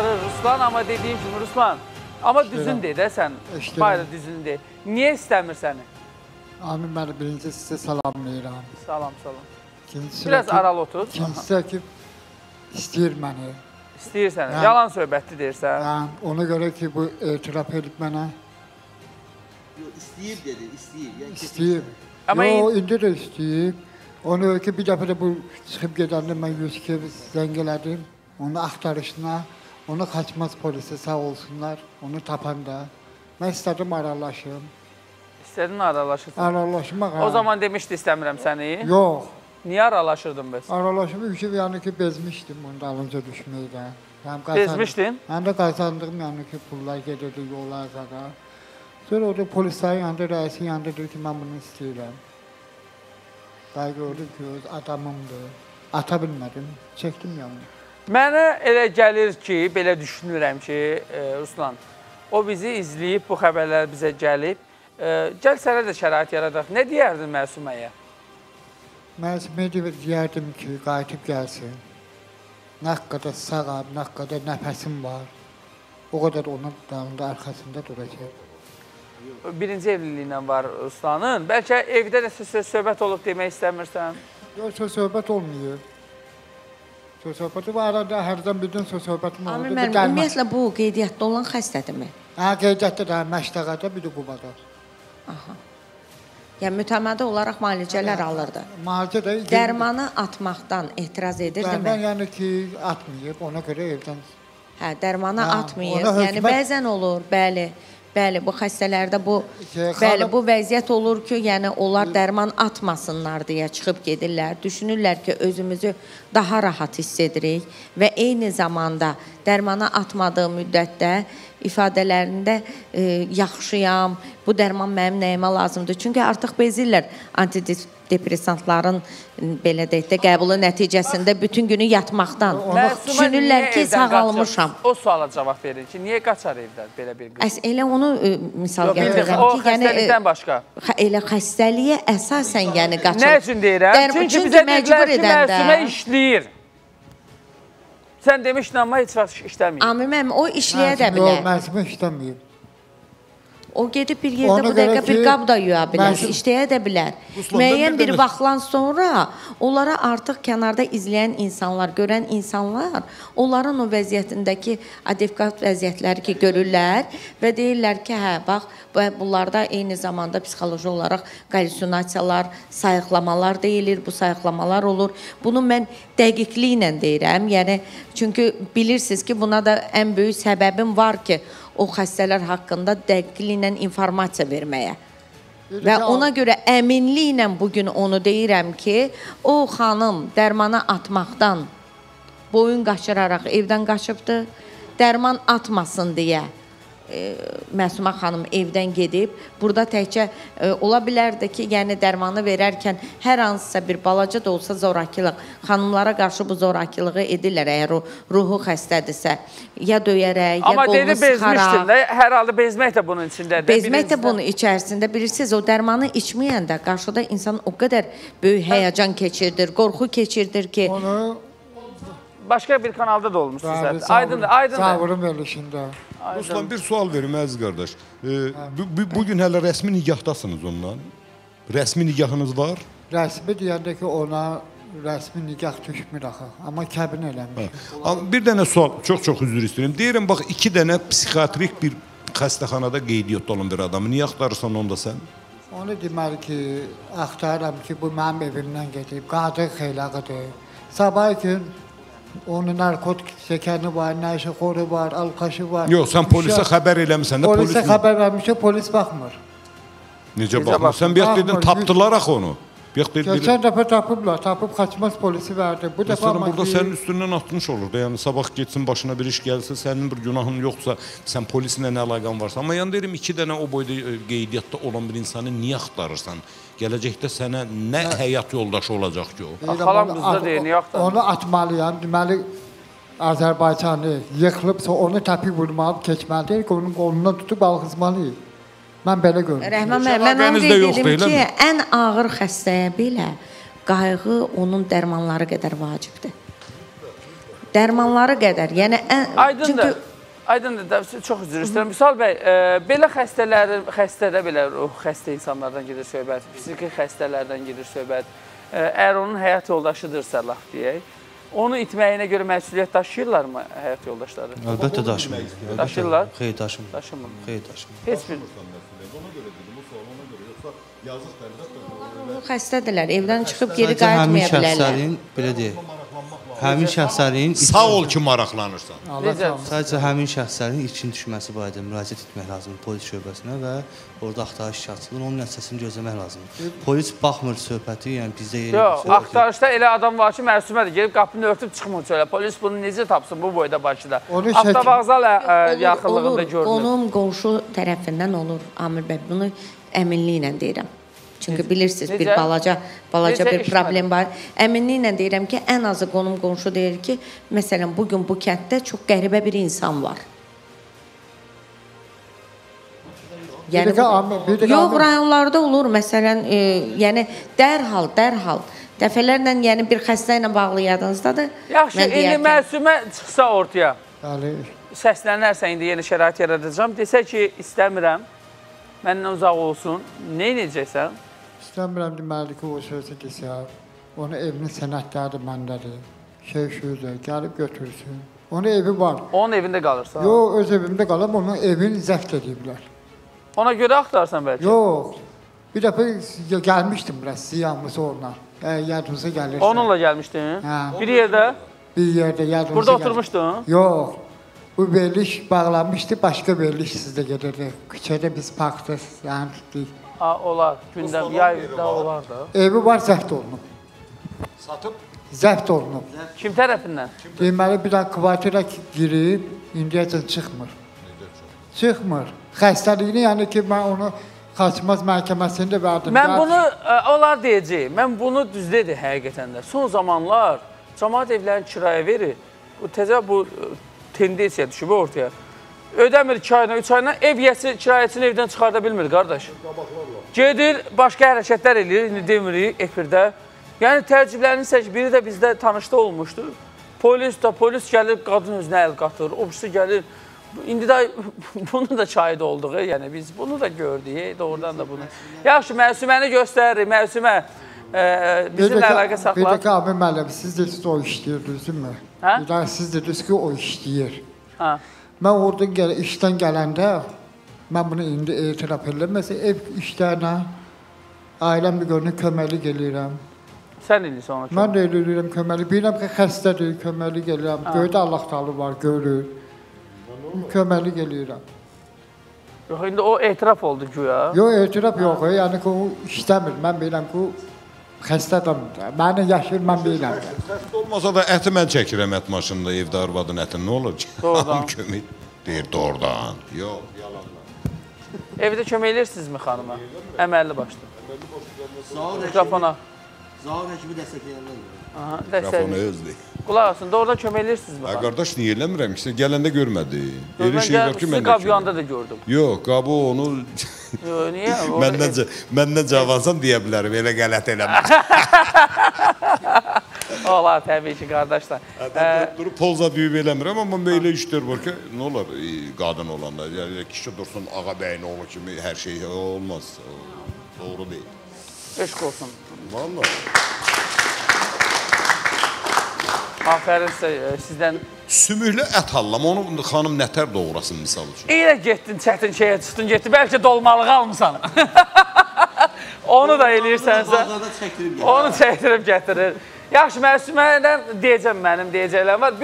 axtarır Ruslan, amma dediyim kimi Ruslan, amma İşte düzün elə. de də sən, İşte elə. düzün de. Niyə istəmir səni? Amin ben birinci size salamlayıram. Salam, salam. İkincisi Biraz ki, aralı otur. İkincisi də ki, istəyir məni. İstəyir səni. Hə. Yalan söhbətli deyirsən. Yəni, ona görə ki, bu etiraf edib mənə Yox, istəyir dedi, istəyir. Yəni istəyir. Amma Yo, in- indi də istəyir. Ona görə ki, bir dəfə də bu çıxıb gedəndə mən Yuskev zəng elədim. Onu axtarışına, onu kaçmaz polise sağ olsunlar. Onu tapanda. Mən istədim aralaşım. İstədin aralaşırsan. Aralaşmaq. O zaman demişdi istəmirəm səni. Yox. Niyə aralaşırdın bəs? Aralaşımı ki, yəni ki, bezmişdim onun dalınca düşməkdən. Yəni, qazan- Bezmişdin? Mən də qazandığım yəni ki, pullar gedirdi yollarda. Sonra orada polislərin yanında, rəisin yanında dedi ki, mən bunu istəyirəm. Daha gördüm ki, öz adamımdır. Ata bilmədim, çəkdim yanına. Mənə elə gəlir ki, belə düşünürəm ki, e, Ruslan, o bizi izləyib, bu xəbərlər bizə gəlib. E, gəl sənə də şərait yaradaq. Nə deyərdin Məsuməyə? Mən deyərdim ki, qayıtıb gəlsin. Nə qədər sağam, nə qədər nəfəsim var. O qədər onun dalında, arxasında duracaq. Birinci evliliyi ilə var Ruslanın. Bəlkə evdə də söz söhbət olub demək istəmirsən. Yox, söz söhbət olmuyor. Söz söhbəti var arada hərdən birdən söz söhbətim oldu. Amir Bir müəllim, ümumiyyətlə bu qeydiyyatda olan xəstədirmi? Hə, qeydiyyatda da məştəqədə bir də Qubada. Yəni mütəmadi olaraq müalicələr alırdı. Müalicə də Dərmanı atmaqdan etiraz Dərman edirdimi? yəni ki, atmayıb, ona görə evdən Hə, dərmanı Hə, atmayır. ona Yəni hökumət- bəzən olur, bəli. Bəli, bu xəstələrdə bu bəli, bu vəziyyət olur ki, yəni onlar dərman atmasınlar deyə çıxıb gedirlər. Düşünürlər ki, özümüzü daha rahat hiss edirik və eyni zamanda dərmanı atmadığı müddətdə ifadələrində e, yaxşıyam, bu dərman mənim nəyimə lazımdır. Çünki artıq bezirlər antidepressantların e, belə deyək də qəbulu nəticəsində bütün günü yatmaqdan. Düşünürlər ki, sağalmışam. O suala cavab verin ki, niyə qaçar evdən belə bir qız? Əs elə onu ə, misal gətirirəm ki, yəni xəstəlikdən başqa. xə- elə xəstəliyə əsasən yəni qaçır. Nə üçün deyirəm? Çünki, çünki bizə məcbur dedilər ki, edəndə. Məsumə işləyir. Sən demişdin amma heç vaxt işləməyib. Amir müəllim o işləyə də bilər. Məsumə işləməyib. O gedib bir yerdə Ona bu dəqiqə bir qab da yuya bilər, məsum- işləyə də bilər. Ruslan, Müəyyən bir vaxtdan sonra onlara artıq kənarda izləyən insanlar, görən insanlar onların o vəziyyətindəki adekvat vəziyyətləri ki görürlər və deyirlər ki, hə, bax, bu- bunlarda eyni zamanda psixoloji olaraq qallüsinasiyalar, sayıqlamalar deyilir, bu sayıqlamalar olur. Bunu mən dəqiqliklə deyirəm. Yəni çünki bilirsiniz ki, buna da ən böyük səbəbim var ki, o xəstələr haqqında dəqiqliklə informasiya verməyə. Və ona görə əminliklə bu gün onu deyirəm ki, o xanım dərmanı atmaqdan boyun qaçıraraq evdən qaçıbdı. Dərman atmasın deyə Məsumə xanım evdən gedib. Burada təkcə ola bilərdi ki, yəni dərmanı verərkən hər hansısa bir balaca da olsa zorakılıq, xanımlara qarşı bu zorakılığı edirlər əgər o ruhu xəstədirsə, ya döyərək, ya Amma qolunu dedi bezmişdin sıxaraq. də, hər halda bezmək də bunun içindədir. Bezmək də bunun içərisində bilirsiniz, o dərmanı içməyəndə qarşıda insan o qədər böyük həyəcan keçirdir, qorxu keçirdir ki, Onu Başqa bir kanalda da olmuşsunuz zaten. Aydındır, aydındır. Savurun verilişində. Ruslan bir sual verim əziz qardaş. E, bu, bu, bu gün hələ rəsmi nigahdarsınız ondan. Rəsmi nigahınız var? Rəsmi deyəndə ki, ona rəsmi nigah düşmür axı. Amma kəbin eləmiş. Amma bir dənə sual, çox-çox üzr istəyirəm. Deyirəm bax 2 dənə psixiatrik bir xəstəxanada qeydiyyatda olan bir adamı niyə axtarırsan onda sən? Onu deməli ki, axtarıram ki, bu mənim evimdən gedib, qadın xeylağıdır. Sabah gün onun narkotik şəkəri var, nəşəxoru var, alqaşı var. Yox, sən polisə xəbər eləmisən də polis Polisə xəbər vermişə, polis baxmır. necə baxmır? Sən bir dedin tapdılar axı onu. Keçən dəfə tapıblar, tapıb qaçmaz polisi verdi. Bu Məsələn, amma burada ki, sənin üstündən atmış olur da. Yəni sabah getsin başına bir iş gəlsə, sənin bir günahın yoxsa, sən polislə nə əlaqən varsa. Amma yəni deyirəm 2 dənə o boyda e, qeydiyyatda olan bir insanı niyə axtarırsan? Gələcəkdə sənə nə həyat yoldaşı olacaq ki o? Xalam onu- qızda deyir, niyə axtarır? Onu atmalıyam. Deməli Azərbaycanı yıxılıbsa onu təpi vurmalı keçməlidir onun qolundan tutub alğızmalıyıq. Mən belə görürəm. Rəhman müəllim, mən onu qeyd edim ki, ən ağır xəstəyə belə qayğı onun dərmanları qədər vacibdir. dərmanları qədər. Yəni ən Aydındır. çünki Aydındır da çox üzr istəyirəm. Misal bəy, e, belə xəstələrin xəstədə belə ruh xəstə insanlardan gedir söhbət, fiziki xəstələrdən gedir söhbət. E, əgər onun həyat yoldaşıdırsa laf deyək, onu itməyinə görə məsuliyyət daşıyırlarmı həyat yoldaşları? Əlbəttə daşımır. Daşıyırlar? Xeyr, daşımır. Daşımır. Xeyr, daşımır. Heç bir xəstədirlər, evdən çıxıb geri həmin qayıtmaya bilərlər. şəxslərin belə deyək, həmin şəxslərin Sağ ol ki, maraqlanırsan. Sadəcə həmin şəxslərin ilkin düşməsi barədə müraciət etmək lazımdır polis şöbəsinə və orada axtarış iştirakçılığının onun nəticəsini gözləmək lazımdır. Polis baxmır söhbəti, yəni bizdə yerə Yox, axtarışda elə adam var ki, məsumədir, gelib qapını örtüb çıxmır çölə. Polis bunu necə tapsın bu boyda Bakıda? Avtovağzal ə, Olur, yaxınlığında görünür. Onun qonşu tərəfindən olur Amir bəy. Bunu əminliklə deyirəm. Çünki bilirsiniz bir Necə? balaca balaca Necə bir problem var. Əminliklə deyirəm ki, ən azı qonum qonşu deyir ki, məsələn bu gün bu kənddə çox qəribə bir insan var. Bir bir də Yox, Amir- rayonlarda olur. Məsələn, e, yəni dərhal, dərhal dəfələrlə yəni bir xəstə ilə bağlı yadınızdadır? Yaxşı, indi məsumə çıxsa ortaya, Bəli. səslənərsə indi yeni şərait yaradacağam, desə ki, istəmirəm, məndən uzaq olsun, nə edəcəksən? İstəmirəm deməli ki, o sözü desə, onu evinin sənədləri məndədir. Şey şudur, gəlib götürsün. Onun evi var. Onun evində qalırsan. Yox, öz evimdə qalıb onun evini zəbt ediblər. Ona görə axtarsan bəlkə. Yox. Bir dəfə gəlmişdim bura ziyanlısı onunla. Yəni yadınıza gəlirsə. Onunla gəlmişdin? Hə. Bir yerdə bir yerdə yadınıza burada oturmuşdun? Yox. Bu veriliş bağlanmışdı, başqa veriliş sizdə gedirdi. Küçədə biz parkda yəni olar. Gündəm, yayda olar da. Evi var zəbt olunub. Satıb Zəbt olunub. Kim tərəfindən? Deməli bir dənə kvartira girib, indiyəcən çıxmır. Çıxmır. Xəstəliyini yəni ki, mən onu qaçmaz məhkəməsində verdim. Mən bunu ə, onlar deyəcək. Mən bunu düzdədir həqiqətən də. Son zamanlar cəmaət evlərini kirayə verir. Bu təzə bu ə, tendensiya düşüb ortaya. Ödəmir 2 ayına, 3 ayına ev yəsi kirayəçini evdən çıxarda bilmir qardaş. Gedir, başqa hərəkətlər eləyir, indi demirik efirdə. Yəni təəccüblənirsə ki, biri də bizdə tanışda olmuşdu. Polis də polis gəlir, qadın özünə əl qatır, o birisi gəlir. İndi də bunu da şahid olduq, e, yəni biz bunu da gördük, e, doğrudan da bunu. Yaxşı, məsuməni göstərir, məsumə e, bizimlə əlaqə saxlar. dəqiqə Amir müəllim, siz dediniz o işləyir, düzdürmü? Hə? Siz dediniz ki, o işləyir. Ha. Mən orada gəl işdən gələndə mən bunu indi etiraf edirəm. Məsələn, ev işlərinə ailəm bir görünür köməklik eləyirəm. Sən illisən ona. Mən də eləyirəm köməklik. Bilirəm ki, xəstədir, köməklik eləyirəm. Göydə Allah Taala var, görür. Köməklik eləyirəm. Yox, indi o etiraf oldu güya. Yox, etiraf yox. Yəni ki, o işləmir. Mən bilirəm ki, xəstə adamdır. Məni yaşır, mən bilirəm. Xəstə olmasa da əti mən çəkirəm ət maşınında evdə arvadın ətini nə olur ki? Doğrudan. Kömək deyir doğrudan. Yox, yalan. Evdə kömək edirsinizmi xanıma? Əməlli başlı. Sağ ol Mikrofona. Sağ ol həkibi dəstəkləyəndən. Aha, Mikrofonu dəstək. özlü. Qulaq asın, doğrudan kömək edirsinizmi Ha xanım? qardaş niyə eləmirəm ki? Sən Gələndə görmədi. Elə şey var ki, mən də. qabyanda da gördüm. Yox, qabı onu Yox, niyə? Orada- məndən məndən cavansan deyə bilərəm. Elə qələt eləmə. Olar təbii ki, qardaşlar. Durub, durub polza düyüb eləmirəm, amma belə işlər var ki, nə olar e, qadın olanda, yəni kişi dursun ağa bəyin oğlu kimi hər şey olmaz. Doğru deyil. Eşq olsun. Vallahi. Afərin sizə, e, sizdən. Sümüklü ət allam, onu xanım nətər doğrasın misal üçün. Elə getdin çətin şeyə çıxdın, getdin. Bəlkə dolmalığı almısan. Onu da eləyirsənsə. Onu çəkdirib gətirir. Yaxşı, məsumədən deyəcəm mənim deyəcəklərim var.